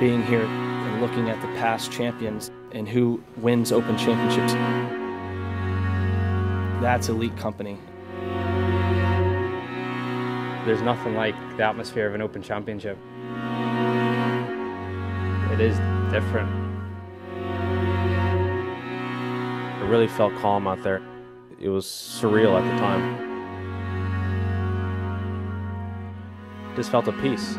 being here and looking at the past champions and who wins open championships. That's elite company. There's nothing like the atmosphere of an open championship. It is different. I really felt calm out there. It was surreal at the time. Just felt at peace.